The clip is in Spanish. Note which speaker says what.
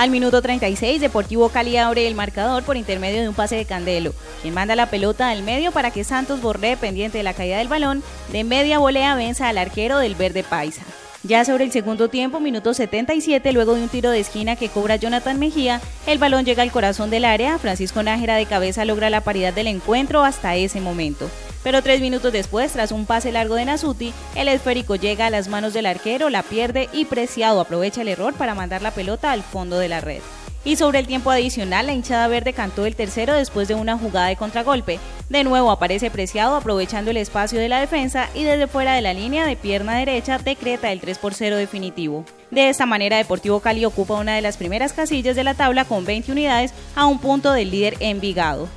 Speaker 1: Al minuto 36, Deportivo Cali abre el marcador por intermedio de un pase de Candelo, quien manda la pelota al medio para que Santos Borré, pendiente de la caída del balón, de media volea venza al arquero del verde paisa. Ya sobre el segundo tiempo, minuto 77, luego de un tiro de esquina que cobra Jonathan Mejía, el balón llega al corazón del área, Francisco Nájera de cabeza logra la paridad del encuentro hasta ese momento. Pero tres minutos después, tras un pase largo de Nasuti, el esférico llega a las manos del arquero, la pierde y Preciado aprovecha el error para mandar la pelota al fondo de la red. Y sobre el tiempo adicional, la hinchada verde cantó el tercero después de una jugada de contragolpe. De nuevo aparece Preciado aprovechando el espacio de la defensa y desde fuera de la línea de pierna derecha decreta el 3 por 0 definitivo. De esta manera, Deportivo Cali ocupa una de las primeras casillas de la tabla con 20 unidades a un punto del líder Envigado.